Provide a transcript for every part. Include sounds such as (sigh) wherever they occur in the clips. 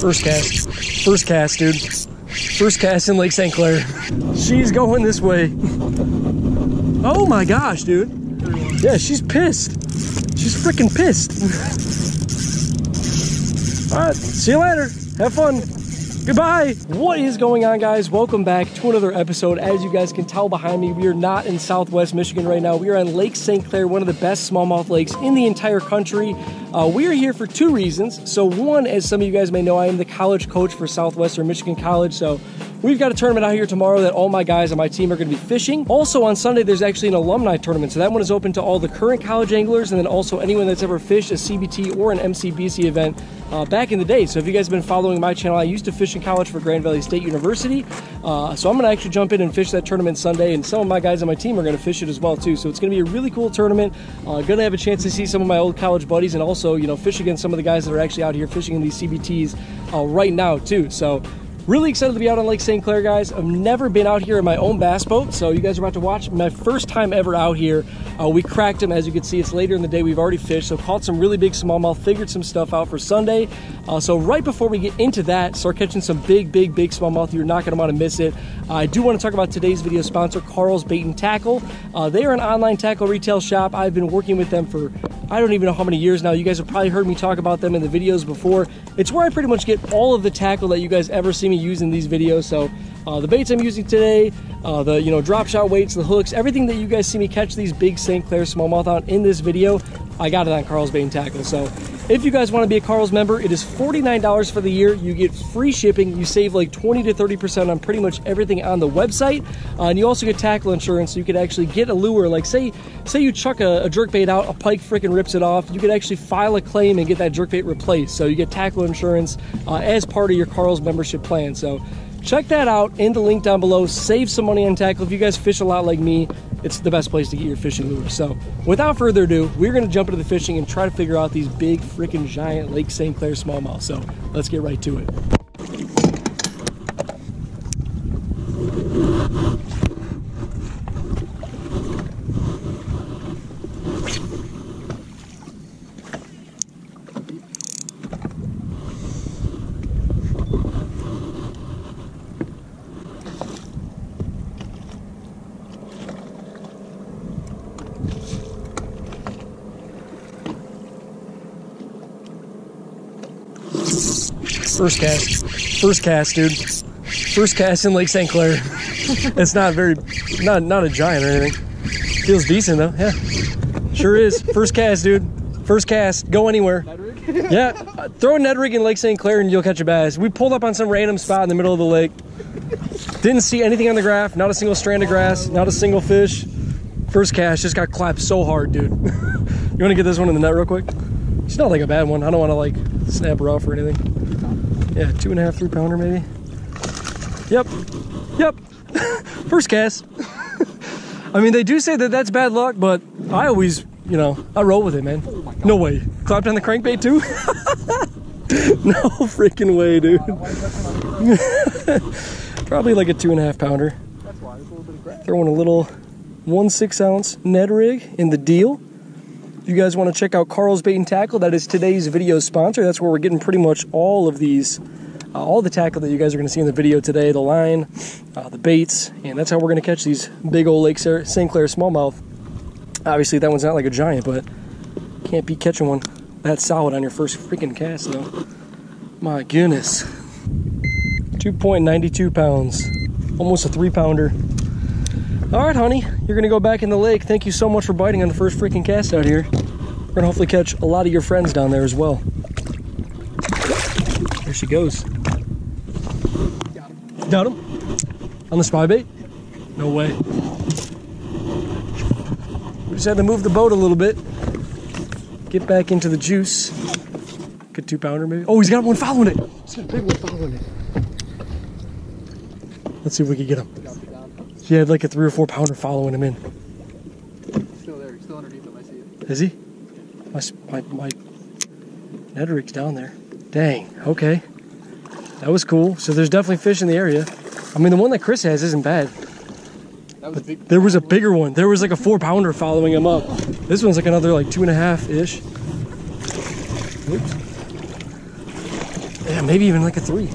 First cast. First cast, dude. First cast in Lake St. Clair. She's going this way. Oh my gosh, dude. Yeah, she's pissed. She's freaking pissed. All right, see you later. Have fun. Goodbye. What is going on, guys? Welcome back to another episode. As you guys can tell behind me, we are not in Southwest Michigan right now. We are on Lake St. Clair, one of the best smallmouth lakes in the entire country. Uh, we are here for two reasons. So, one, as some of you guys may know, I am the college coach for Southwestern Michigan College. So, We've got a tournament out here tomorrow that all my guys on my team are going to be fishing. Also on Sunday, there's actually an alumni tournament. So that one is open to all the current college anglers and then also anyone that's ever fished a CBT or an MCBC event uh, back in the day. So if you guys have been following my channel, I used to fish in college for Grand Valley State University. Uh, so I'm going to actually jump in and fish that tournament Sunday. And some of my guys on my team are going to fish it as well too. So it's going to be a really cool tournament. Uh, going to have a chance to see some of my old college buddies and also, you know, fish against some of the guys that are actually out here fishing in these CBTs uh, right now too. So Really excited to be out on Lake St. Clair, guys. I've never been out here in my own bass boat, so you guys are about to watch my first time ever out here. Uh, we cracked them, as you can see, it's later in the day. We've already fished, so caught some really big smallmouth, figured some stuff out for Sunday. Uh, so right before we get into that, start catching some big, big, big smallmouth. You're not gonna wanna miss it. Uh, I do wanna talk about today's video sponsor, Karl's Bait and Tackle. Uh, they are an online tackle retail shop. I've been working with them for I don't even know how many years now. You guys have probably heard me talk about them in the videos before. It's where I pretty much get all of the tackle that you guys ever see me use in these videos. So uh, the baits I'm using today, uh, the you know drop shot weights, the hooks, everything that you guys see me catch these big St. Clair smallmouth on in this video, I got it on Karl's and Tackle. So if you guys want to be a Karl's member, it is $49 for the year. You get free shipping. You save like 20 to 30% on pretty much everything on the website. Uh, and you also get tackle insurance, so you could actually get a lure. Like say, say you chuck a, a jerk bait out, a pike freaking rips it off. You could actually file a claim and get that jerk bait replaced. So you get tackle insurance uh, as part of your Karl's membership plan. So check that out in the link down below. Save some money on tackle. If you guys fish a lot like me, it's the best place to get your fishing lures. So without further ado, we're gonna jump into the fishing and try to figure out these big freaking giant Lake St. Clair smallmouth. So let's get right to it. First cast. First cast, dude. First cast in Lake St. Clair. (laughs) it's not very, not not a giant or anything. Feels decent though. Yeah, sure is. First cast, dude. First cast. Go anywhere. Yeah, throw a Ned rig in Lake St. Clair and you'll catch a bass. We pulled up on some random spot in the middle of the lake. Didn't see anything on the graph. Not a single strand of grass. Not a single fish. First cast just got clapped so hard, dude. (laughs) you want to get this one in the net real quick? It's not like a bad one. I don't want to like snap her off or anything. Yeah, two and a half, three pounder maybe. Yep, yep. (laughs) First cast. (laughs) I mean, they do say that that's bad luck, but I always, you know, I roll with it, man. Oh no way. Clapped on the crankbait too? (laughs) no freaking way, dude. Probably like a two and a half pounder. Throwing a little one six ounce Ned rig in the deal. You guys want to check out Karl's Bait and Tackle, that is today's video sponsor. That's where we're getting pretty much all of these, uh, all the tackle that you guys are going to see in the video today, the line, uh, the baits, and that's how we're going to catch these big old Lake St. Clair smallmouth. Obviously, that one's not like a giant, but can't be catching one that solid on your first freaking cast, though. My goodness. 2.92 pounds, almost a three pounder. All right, honey, you're gonna go back in the lake. Thank you so much for biting on the first freaking cast out here. We're gonna hopefully catch a lot of your friends down there as well. There she goes. Got him? On the spy bait? No way. We just had to move the boat a little bit. Get back into the juice. Good two pounder maybe. Oh, he's got one following it. He's got a big one following it. Let's see if we can get him. He had like a three or four pounder following him in. He's Still there. He's still underneath him. I see it. Is he? My my my rig's down there. Dang. Okay. That was cool. So there's definitely fish in the area. I mean, the one that Chris has isn't bad. That was a big. There was a bigger one. There was like a four pounder following him up. This one's like another like two and a half ish. Oops. Yeah, maybe even like a three.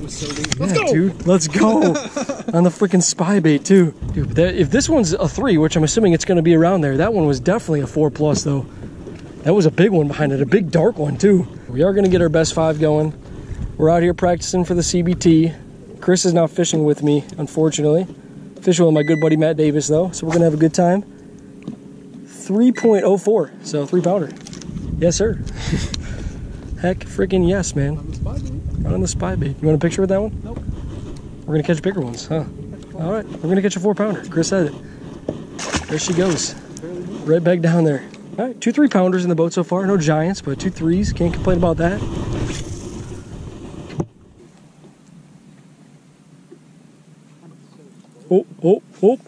Was so deep. Let's go, dude. Let's go (laughs) on the freaking spy bait too, dude. That, if this one's a three, which I'm assuming it's going to be around there, that one was definitely a four plus though. That was a big one behind it, a big dark one too. We are going to get our best five going. We're out here practicing for the CBT. Chris is now fishing with me, unfortunately. Fishing with my good buddy Matt Davis though, so we're gonna have a good time. 3.04, so three pounder. Yes, sir. (laughs) Heck freaking yes, man. On the spot. Right on the spy bait. You want a picture with that one? Nope. We're gonna catch bigger ones, huh? All right, we're gonna catch a four pounder. Chris said it. There she goes, right back down there. All right, two three pounders in the boat so far. No giants, but two threes. Can't complain about that. Oh, oh, oh.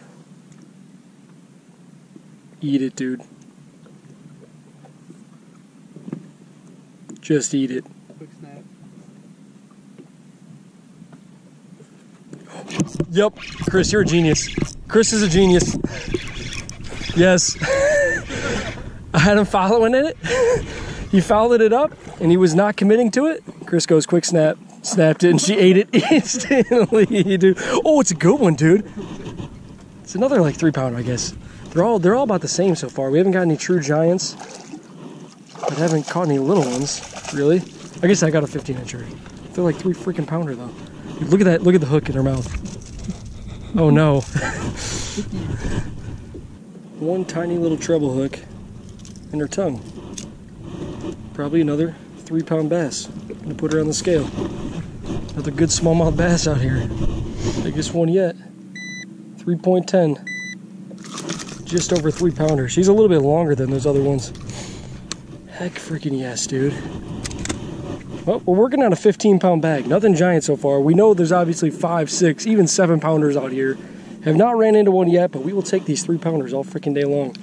Eat it, dude. Just eat it. Quick snap. Yep, Chris, you're a genius. Chris is a genius. Yes. (laughs) I had him following in it. (laughs) He followed it up and he was not committing to it. Chris goes quick snap, snapped it, and she ate it (laughs) instantly, dude. Oh, it's a good one, dude. It's another like three pounder, I guess. They're all they're all about the same so far. We haven't got any true giants. But haven't caught any little ones, really. I guess I got a 15 incher. They're like three freaking pounder though. Look at that, look at the hook in her mouth. Oh no. (laughs) One tiny little treble hook in her tongue. Probably another three pound bass. I'm Gonna put her on the scale. Another good smallmouth bass out here. Biggest one yet. 3.10. Just over three pounder. She's a little bit longer than those other ones. Heck freaking yes, dude. Well, we're working on a 15 pound bag. Nothing giant so far. We know there's obviously five, six, even seven pounders out here. Have not ran into one yet, but we will take these three pounders all freaking day long.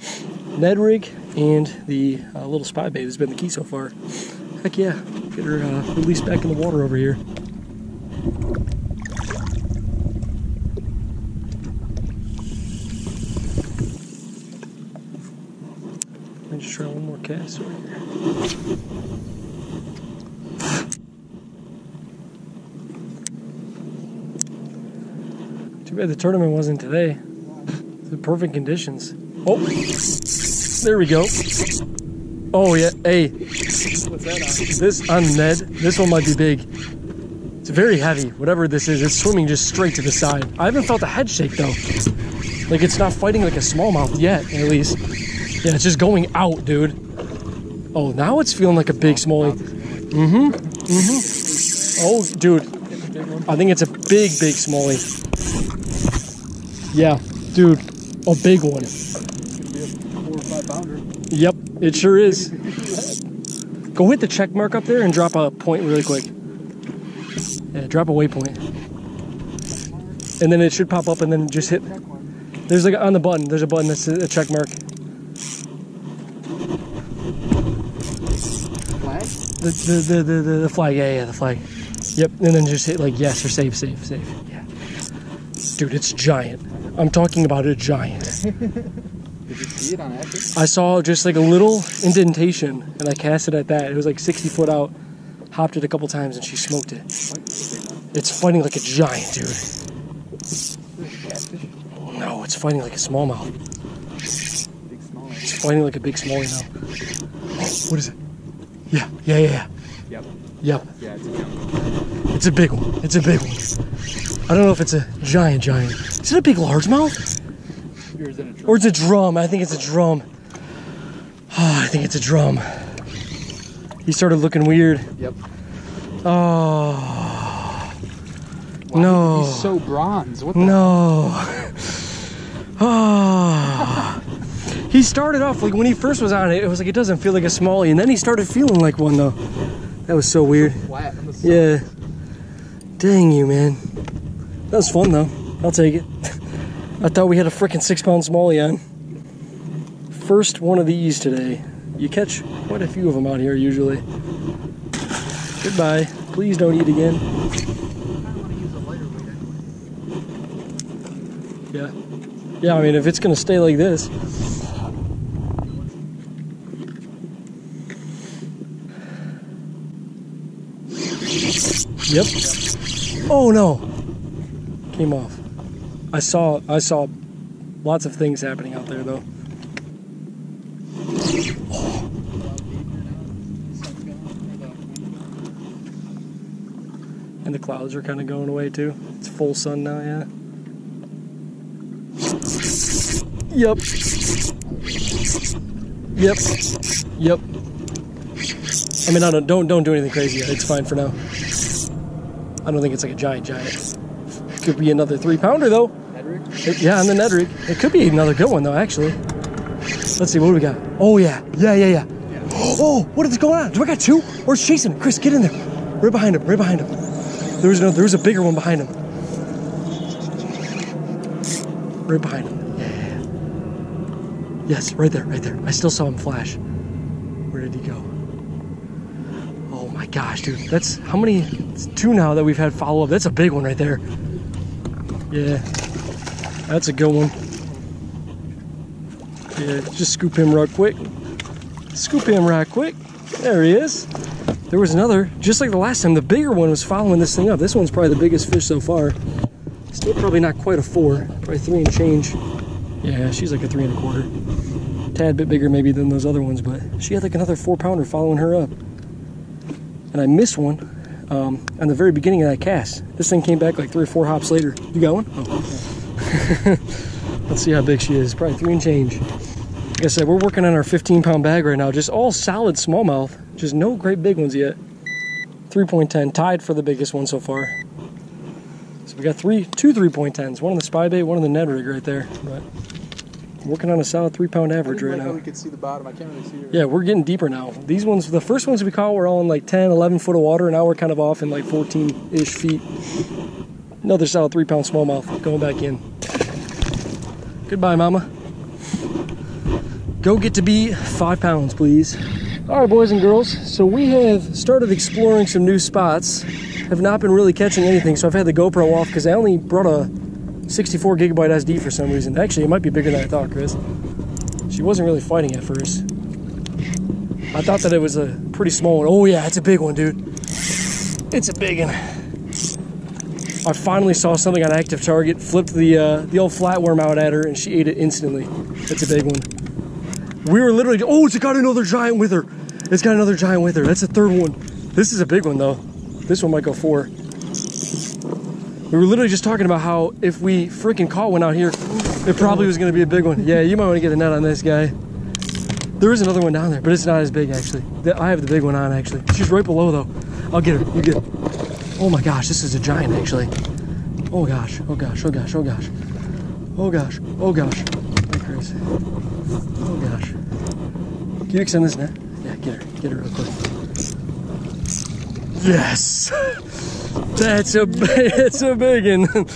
Ned rig and the uh, little spy bait has been the key so far. Heck yeah, get her uh, released back in the water over here. Let me just try one more cast over here. Too bad the tournament wasn't today. The perfect conditions. Oh, there we go. Oh yeah, hey, What's that on? this on Ned. This one might be big. It's very heavy. Whatever this is, it's swimming just straight to the side. I haven't felt a head shake though. Like it's not fighting like a smallmouth yet, at least. Yeah, it's just going out, dude. Oh, now it's feeling like a big smallie. Mm-hmm. Mm-hmm. Oh, dude. I think it's a big, big smallie. Yeah, dude. A big one. A. Yep, it sure is. Go hit the check mark up there and drop a point really quick. Yeah, drop a waypoint. And then it should pop up and then just hit. There's like on the button, there's a button that's a check mark. The, the, the, the, the flag, yeah, yeah, the flag. Yep, and then just hit like yes or save, save, save. Yeah. Dude, it's giant. I'm talking about a giant. (laughs) Did you see it on active? I saw just like a little indentation and I cast it at that. It was like 60 foot out. Hopped it a couple times and she smoked it. It's fighting like a giant, dude. Is it a? No, it's fighting like a smallmouth. Big small. It's fighting like a big smallie now. Oh, what is it? Yeah, yeah, yeah, yeah. Yep. Yep, Yeah, it's a jump. it's a big one. It's a big one. I don't know if it's a giant, giant. Is it a big largemouth? Yours in a drum. Or it's a drum? I think it's a drum. Oh, I think it's a drum. He started looking weird. Yep. Oh, Wow, No. He's so bronze. What the? no. Oh. (laughs) He started off like when he first was on it, it was like it doesn't feel like a smallie, and then he started feeling like one though. That was so weird. Flat on the side. Yeah. Dang you, man. That was fun though. I'll take it. (laughs) I thought we had a freaking six pound smallie on. First one of these today. You catch quite a few of them out here usually. Goodbye. Please don't eat again. I kinda wanna use a lighter weight anyway. Yeah. Yeah, I mean, if it's gonna stay like this. Yep. Oh no. Came off. I saw I saw lots of things happening out there though. And the clouds are kind of going away too. It's full sun now, yeah. Yep. Yep. Yep. I mean, I don't don't don't do anything crazy yet. It's fine for now. I don't think it's like a giant giant. Could be another three pounder though. It- yeah, on the Ned rig. It could be another good one though, actually. Let's see, what do we got? Oh yeah, yeah, yeah, yeah. Oh, what is going on? Do I got two? Or is chasing? Chris, get in there. Right behind him. Right behind him. There was another. There was a bigger one behind him. Right behind him. Yeah. Yes, right there, right there. I still saw him flash. Where did he go? Gosh, dude. That's how many? It's two now that we've had follow up. That's a big one right there. Yeah, that's a good one. Yeah, just scoop him real quick. Scoop him right quick. There he is. There was another, just like the last time, the bigger one was following this thing up. This one's probably the biggest fish so far. Still probably not quite a four, probably three and change. Yeah, she's like a three and a quarter. Tad bit bigger maybe than those other ones, but she had like another four pounder following her up. And I missed one um, on the very beginning of that cast. This thing came back like three or four hops later. You got one? Oh. (laughs) Let's see how big she is. Probably three and change. Like I said, we're working on our 15 pound bag right now. Just all solid smallmouth. Just no great big ones yet. 3.10, tied for the biggest one so far. So we got three, two 3.10s. One on the spy bait, one on the Ned rig right there. But working on a solid three pound average right like now. we could see the bottom. I can't really see her. Yeah, we're getting deeper now. These ones, the first ones we caught were all in like 10, 11 foot of water. and Now we're kind of off in like 14 ish feet. Another solid three pound smallmouth going back in. Goodbye, mama. Go get to be five pounds, please. All right, boys and girls. So we have started exploring some new spots. Have not been really catching anything, so I've had the GoPro off because I only brought a 64 gigabyte SD for some reason. Actually, it might be bigger than I thought, Chris. She wasn't really fighting at first. I thought that it was a pretty small one. Oh yeah, it's a big one, dude. It's a big one. I finally saw something on active target. Flipped the uh, the old flatworm out at her, and she ate it instantly. It's a big one. We were literally. Oh, it's got another giant with her. It's got another giant with her. That's the third one. This is a big one though. This one might go four. We were literally just talking about how if we freaking caught one out here, it probably was going to be a big one. Yeah, you might want to get a net on this guy. There is another one down there, but it's not as big actually. I have the big one on actually. She's right below though. I'll get her. You get her. Oh my gosh, this is a giant actually. Oh gosh, oh gosh, oh gosh, oh gosh. Oh gosh, oh gosh. Hi, Chris. Oh gosh. Can you extend this net? Yeah, get her. Get her real quick. Yes! (laughs) That's a (laughs) that's a big one. (laughs)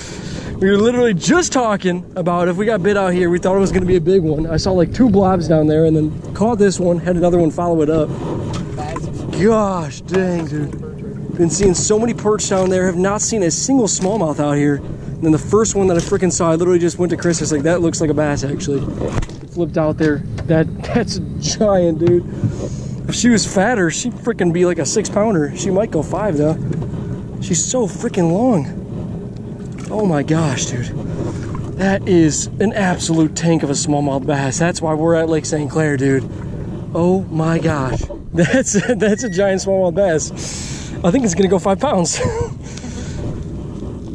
We were literally just talking about if we got bit out here, we thought it was going to be a big one. I saw like two blobs down there and then caught this one, had another one follow it up. Gosh dang, dude. Been seeing so many perch down there, have not seen a single smallmouth out here. And then the first one that I freaking saw, I literally just went to Chris. I was like, that looks like a bass actually. Flipped out there. That (laughs) That's a giant, dude. If she was fatter, she'd freaking be like a six pounder. She might go five though. She's so freaking long. Oh my gosh, dude. That is an absolute tank of a smallmouth bass. That's why we're at Lake St. Clair, dude. Oh my gosh. (laughs) That's that's a giant smallmouth bass. I think it's gonna go five pounds. (laughs)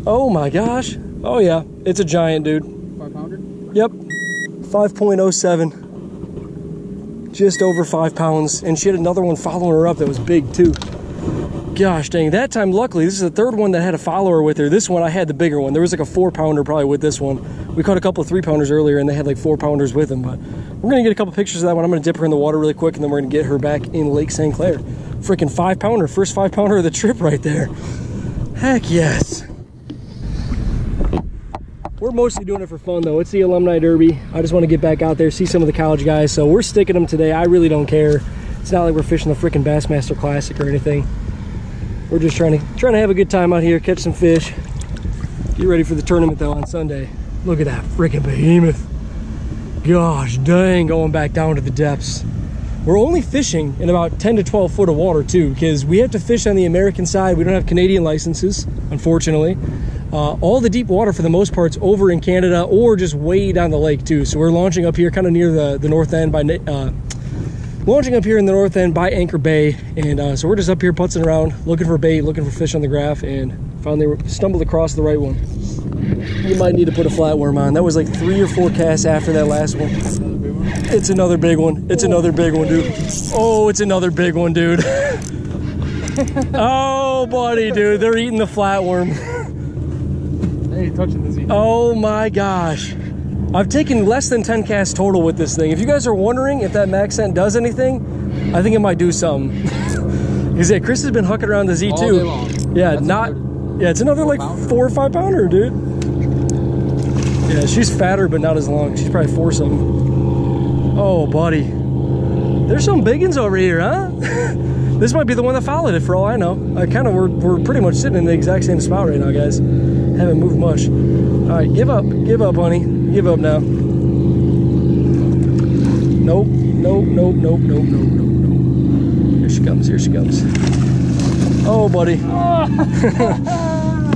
oh my gosh. Oh yeah, it's a giant, dude. Five pounder. Yep. 5.07. Just over five pounds. And she had another one following her up that was big too. Gosh dang. That time, luckily, this is the third one that had a follower with her. This one, I had the bigger one. There was like a four pounder probably with this one. We caught a couple of three pounders earlier and they had like four pounders with them. But we're to get a couple pictures of that one. I'm to dip her in the water really quick and then we're to get her back in Lake St. Clair. Freaking five pounder. First five pounder of the trip right there. Heck yes. We're mostly doing it for fun though. It's the alumni derby. I just want to get back out there, see some of the college guys. So we're sticking them today. I really don't care. It's not like we're fishing the freaking Bassmaster Classic or anything. We're just trying to trying to have a good time out here, catch some fish. Get ready for the tournament though on Sunday. Look at that freaking behemoth. Gosh dang, going back down to the depths. We're only fishing in about 10 to 12 foot of water too, because we have to fish on the American side. We don't have Canadian licenses, unfortunately. Uh, all the deep water for the most part's over in Canada or just way down the lake too. So we're launching up here kind of near the, the north end by uh, launching up here in the north end by Anchor Bay. And uh, so we're just up here putzing around, looking for bait, looking for fish on the graph, and finally stumbled across the right one. You might need to put a flatworm on. That was like three or four casts after that last one. It's another big one. It's another big one, dude. Oh, it's another big one, dude. (laughs) oh, buddy, dude. They're eating the flatworm. Hey, touching the Z. Oh my gosh. I've taken less than 10 casts total with this thing. If you guys are wondering if that MaxScent does anything, I think it might do something. (laughs) Because yeah, Chris has been hucking around the Z2. All day long. Yeah, That's not. Yeah, it's another like pounder. four or five pounder, dude. Yeah, she's fatter, but not as long. She's probably four something. Oh, buddy. There's some big ones over here, huh? (laughs) this might be the one that followed it for all I know. I kind of, we're, we're pretty much sitting in the exact same spot right now, guys. Haven't moved much. All right, give up. Give up, honey. Give up now. Nope, nope, nope, nope, nope, nope, nope, nope. Here she comes, here she comes. Oh, buddy.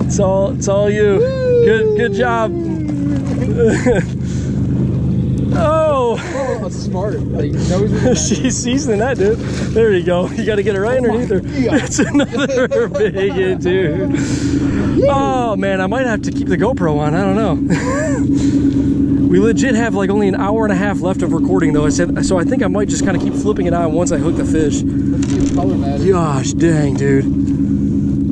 it's all, it's all you. Good, good job. (laughs) oh. (laughs) Oh, smart. Like, knows what he's She sees the net, dude. There you go. You got to get it right oh underneath her. God. It's another (laughs) big one, dude. Oh man, I might have to keep the GoPro on. I don't know. We legit have like only an hour and a half left of recording though. I said so. I think I might just kind of keep flipping it on once I hook the fish. Gosh dang, dude.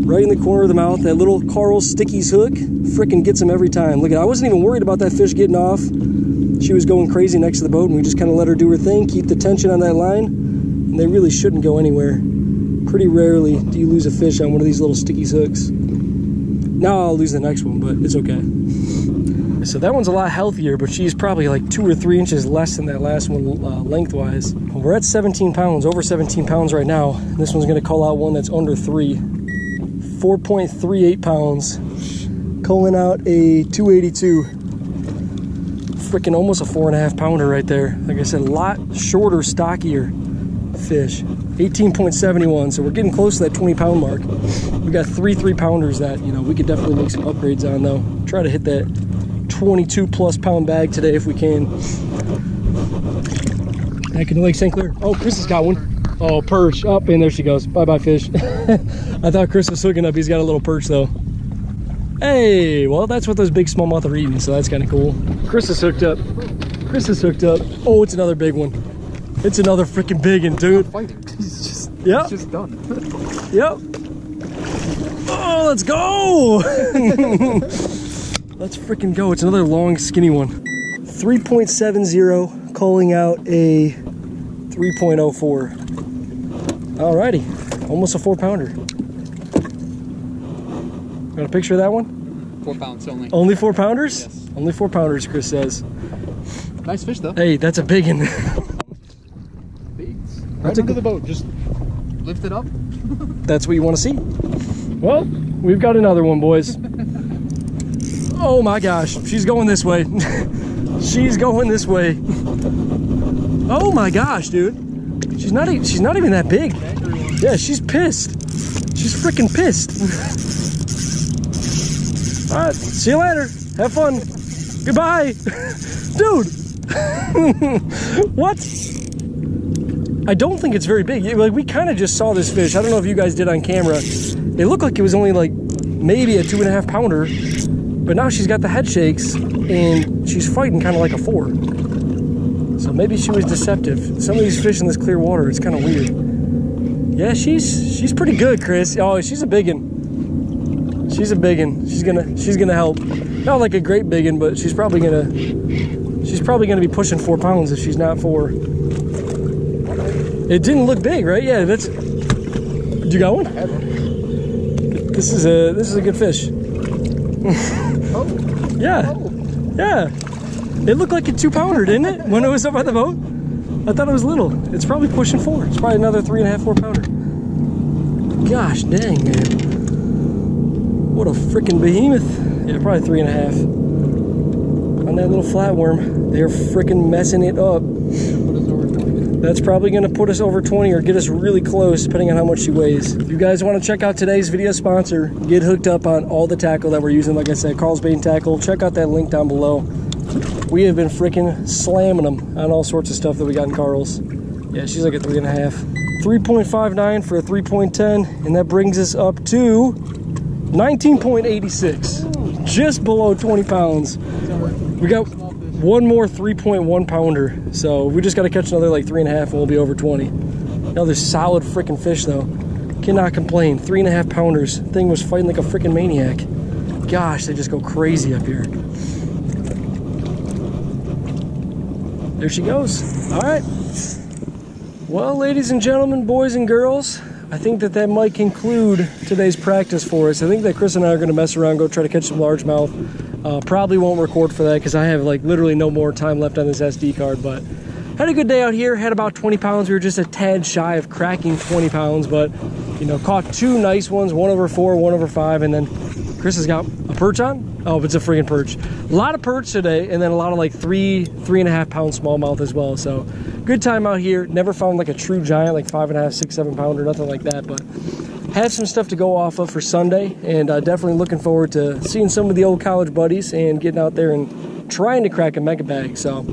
Right in the corner of the mouth, that little Karl Sticky's hook freaking gets him every time. Look at, I wasn't even worried about that fish getting off. She was going crazy next to the boat, and we just kind of let her do her thing, keep the tension on that line, and they really shouldn't go anywhere. Pretty rarely do you lose a fish on one of these little Sticky's hooks. Now I'll lose the next one, but it's okay. So that one's a lot healthier, but she's probably like two or three inches less than that last one uh, lengthwise. We're at 17 pounds, over 17 pounds right now. This one's gonna call out one that's under three. 4.38 pounds, calling out a 282. Freaking almost a four and a half pounder right there. Like I said, a lot shorter, stockier fish. 18.71, so we're getting close to that 20 pound mark. We got three three pounders that, you know, we could definitely make some upgrades on though. Try to hit that 22 plus pound bag today if we can. Back in Lake St. Clair. Oh, Chris has got one. Oh, perch. Up, and there she goes. Bye bye, fish. (laughs) I thought Chris was hooking up. He's got a little perch though. Hey, well, that's what those big smallmouth are eating, so that's kind of cool. Chris is hooked up. Chris is hooked up. Oh, it's another big one. It's another freaking big one, dude. He's (laughs) just, Yep. he's just done. (laughs) Yep. Oh, let's go. Let's freaking go. It's another long, skinny one. 3.70, calling out a 3.04. Alrighty, almost a four pounder. Got a picture of that one? Four pounds only. Only four pounders? Yes. Only four pounders, Chris says. Nice fish though. Hey, that's a big one. Bigs. That's Right a under good- the boat. Just lift it up. That's what you want to see. (laughs) Well, we've got another one, boys. Oh my gosh, she's going this way. (laughs) she's going this way. Oh my gosh, dude. She's not she's not even that big. Yeah, she's pissed. She's freaking pissed. (laughs) All right, see you later. Have fun. Goodbye. (laughs) Dude. what? I don't think it's very big. Like we kind of just saw this fish. I don't know if you guys did on camera. It looked like it was only like maybe a two and a half pounder, but now she's got the head shakes and she's fighting kind of like a four. So maybe she was deceptive. Some of these fish in this clear water, it's kind of weird. Yeah, she's she's pretty good, Chris. Oh, she's a biggin. She's a biggin. She's gonna she's gonna help. Not like a great biggin, but she's probably gonna she's probably gonna be pushing four pounds if she's not four. It didn't look big, right? Yeah, that's. You got one? This is a this is a good fish. (laughs) Yeah, yeah. It looked like a two pounder, didn't it? When it was up by the boat, I thought it was little. It's probably pushing four. It's probably another three and a half, four pounder. Gosh dang, man! What a freaking behemoth! Yeah, probably three and a half. On that little flatworm, they're freaking messing it up. Put us over 20 minutes. That's probably going to put us over 20 or get us really close, depending on how much she weighs. If you guys want to check out today's video sponsor, get hooked up on all the tackle that we're using. Like I said, Karl's and Tackle. Check out that link down below. We have been freaking slamming them on all sorts of stuff that we got in Karl's. Yeah, she's like a three and a half. 3.59 for a 3.10, and that brings us up to 19.86. Just below 20 pounds. We got one more 3.1 pounder. So we just got to catch another like three and a half and we'll be over 20. Another solid freaking fish though. Cannot complain. Three and a half pounders. Thing was fighting like a freaking maniac. Gosh, they just go crazy up here. There she goes. All right. Well, ladies and gentlemen, boys and girls, I think that that might conclude today's practice for us. I think that Chris and I are going to mess around, go try to catch some largemouth. Uh, probably won't record for that because I have like literally no more time left on this SD card, but had a good day out here. Had about 20 pounds. We were just a tad shy of cracking 20 pounds, but you know, caught two nice ones, one over four, one over five, and then Chris has got a perch on. Oh, it's a freaking perch. A lot of perch today, and then a lot of like three, three and a half pound smallmouth as well. So good time out here. Never found like a true giant, like five and a half, six, seven pound or nothing like that. But have some stuff to go off of for Sunday, and uh, definitely looking forward to seeing some of the old college buddies and getting out there and trying to crack a mega bag. So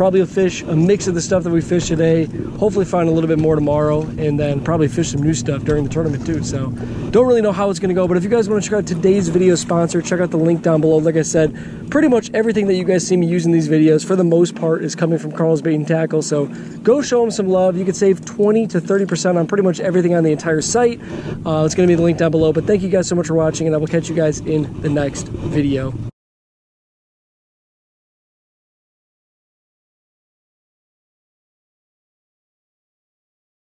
probably a fish a mix of the stuff that we fished today. Hopefully find a little bit more tomorrow, and then probably fish some new stuff during the tournament too. So don't really know how it's going to go, but if you guys want to check out today's video sponsor, check out the link down below. Like I said, pretty much everything that you guys see me using these videos, for the most part, is coming from Karl's Bait and Tackle. So go show them some love. You can save 20 to 30% on pretty much everything on the entire site. Uh, it's going to be the link down below. But thank you guys so much for watching, and I will catch you guys in the next video.